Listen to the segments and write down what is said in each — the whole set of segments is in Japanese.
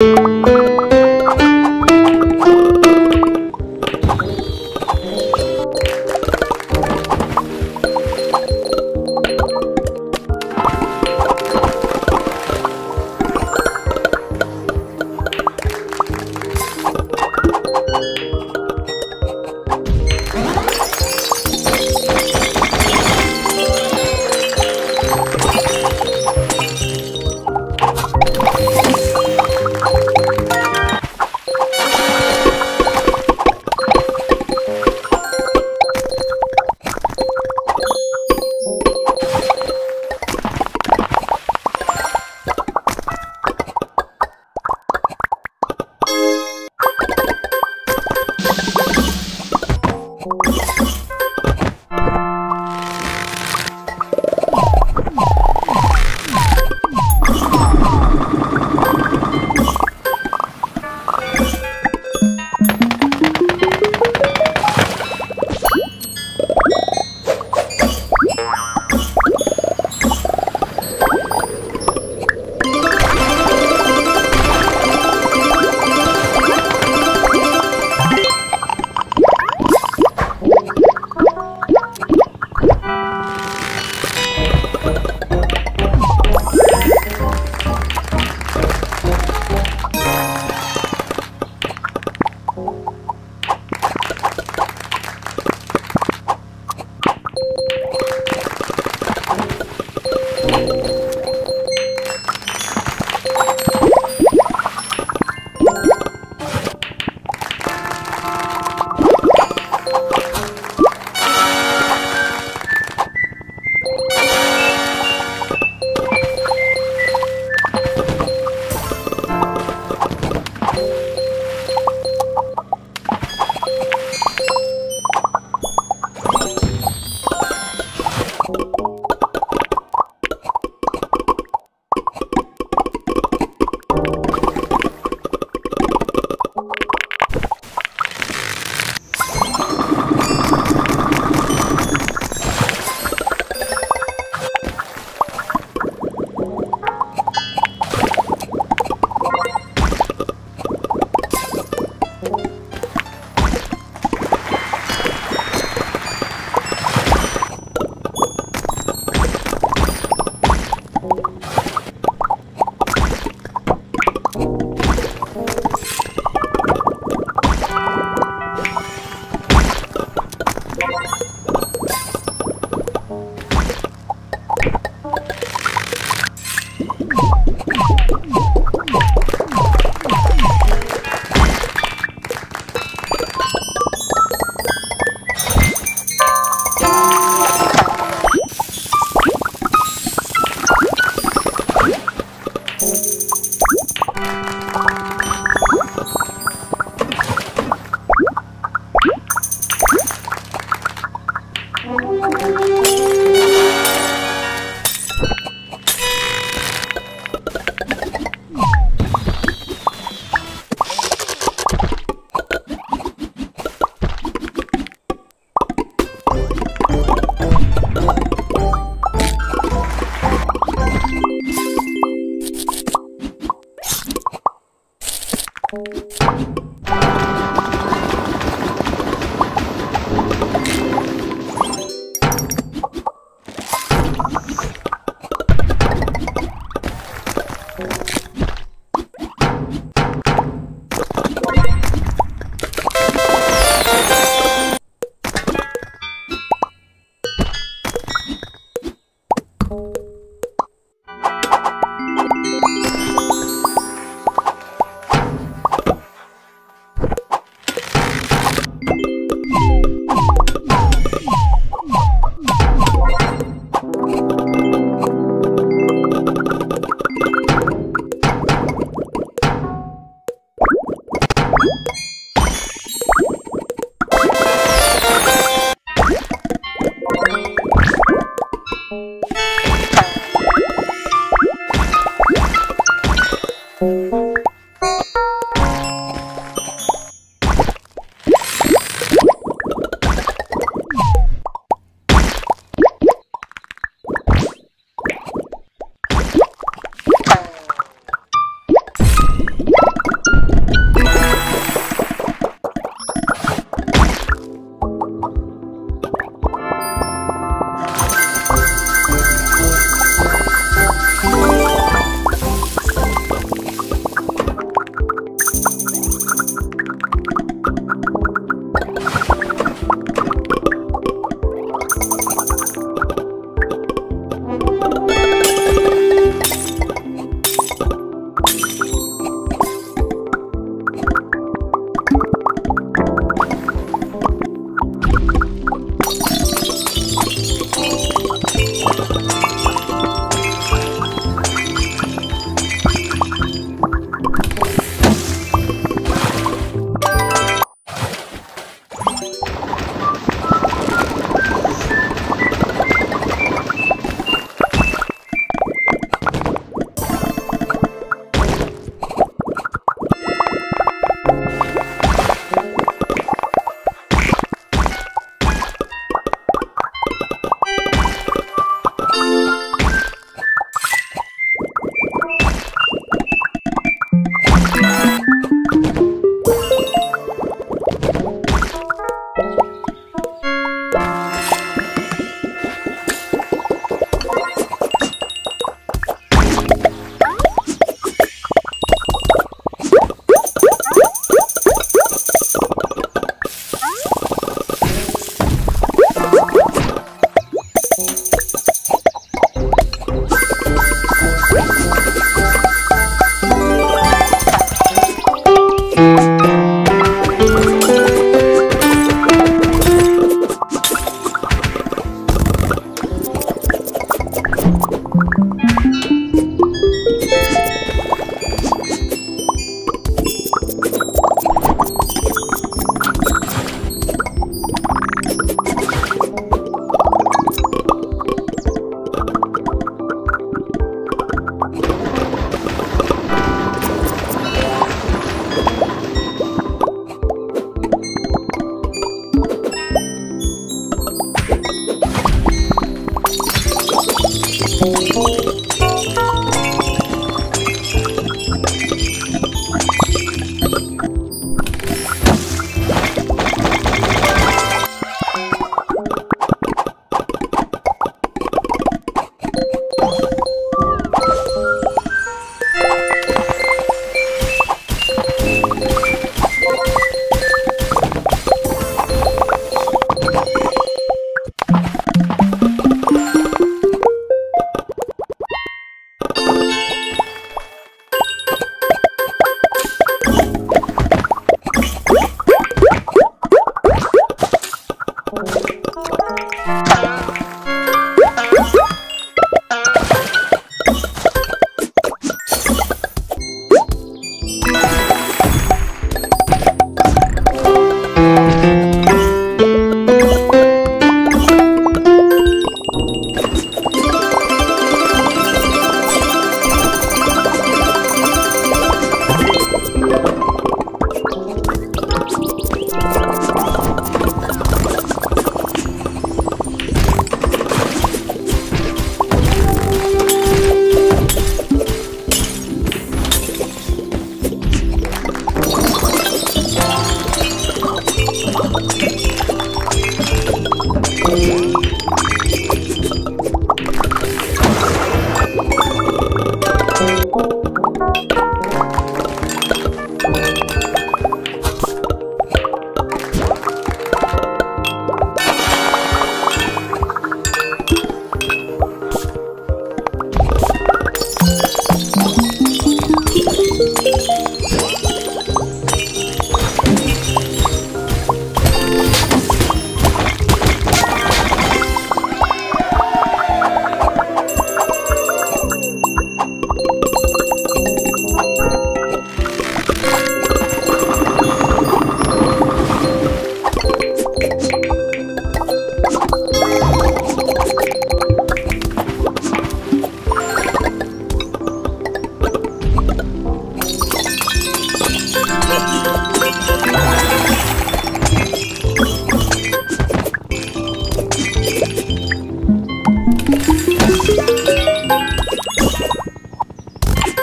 you. you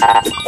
Ah.